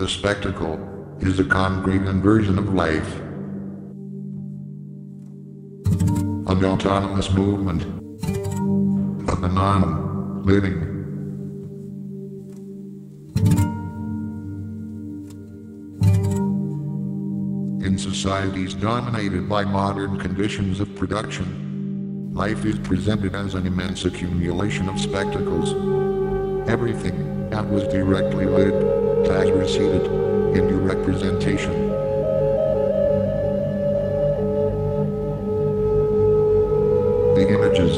The spectacle is a concrete inversion of life. An autonomous movement of the non-living. In societies dominated by modern conditions of production, life is presented as an immense accumulation of spectacles. Everything that was directly lived has receded into representation. The images,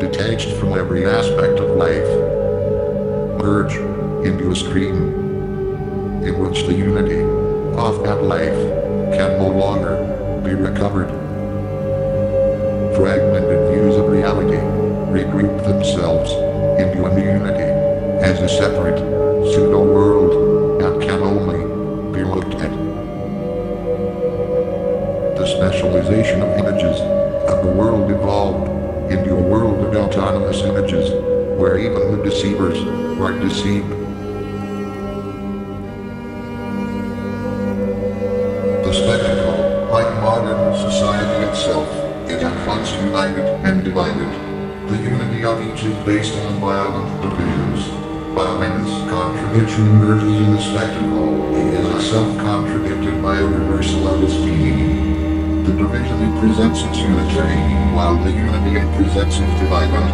detached from every aspect of life, merge into a stream in which the unity of that life can no longer be recovered. Fragmented views of reality regroup themselves into a new unity as a separate pseudo-world that can only be looked at. The specialization of images of the world evolved into a world of autonomous images where even the deceivers are deceived. The spectacle, like modern society itself, is at once united and divided. The unity of each is based on violent divisions. While man's contradiction emerges in the spectacle, it is itself contradicted by a reversal of its meaning. The division presents is unitary, while the unity it presents divided.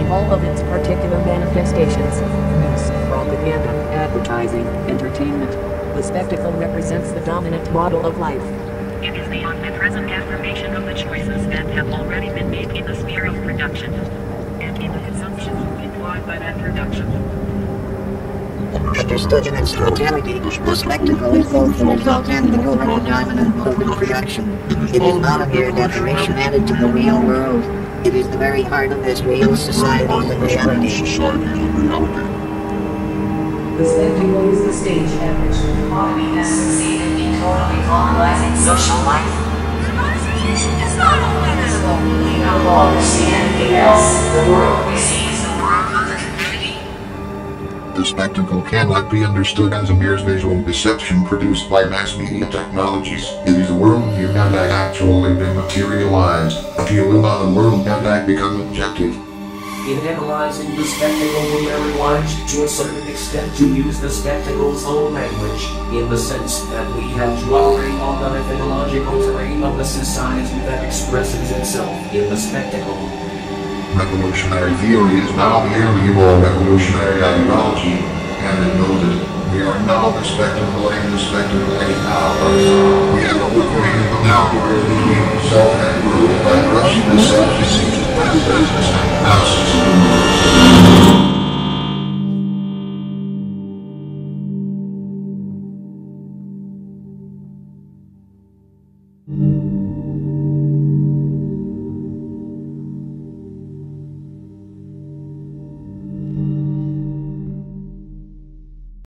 in all of its particular manifestations news, propaganda, advertising, entertainment. The spectacle represents the dominant model of life. It is the omnipresent affirmation of that have already been made in the sphere of production, and in the consumption implied by that production. Understood in its totality, the spectacle is both the result and the overall dominant mode of production. It is not a mere decoration added to the real world. It is the very heart of this real society and reality. The spectacle is the stage at which the economy has succeeded in totally colonizing social life. Is not. We. The world we see the world of the community. The spectacle cannot be understood as a mere visual deception produced by mass media technologies. It is a worldview that has actually been materialized, a view of a world that has become objective. In analyzing the spectacle, we are obliged to a certain extent to use the spectacle's own language, in the sense that we have to operate on the methodological terrain of the society that expresses itself in the spectacle. Revolutionary theory is now merely a revolutionary ideology, and it knows it. We are now the spectacle and the spectacle now us. We have liberated the now rushing the